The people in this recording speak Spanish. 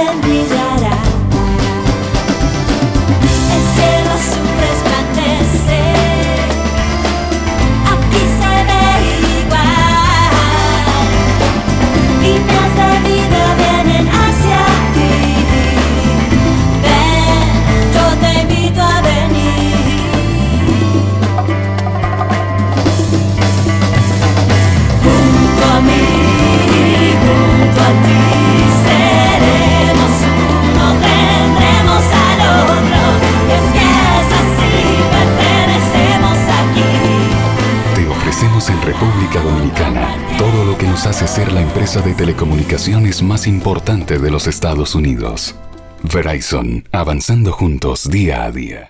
and be down. En República Dominicana todo lo que nos hace ser la empresa de telecomunicaciones más importante de los Estados Unidos. Verizon, avanzando juntos día a día.